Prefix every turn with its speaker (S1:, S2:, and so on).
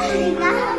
S1: 是的。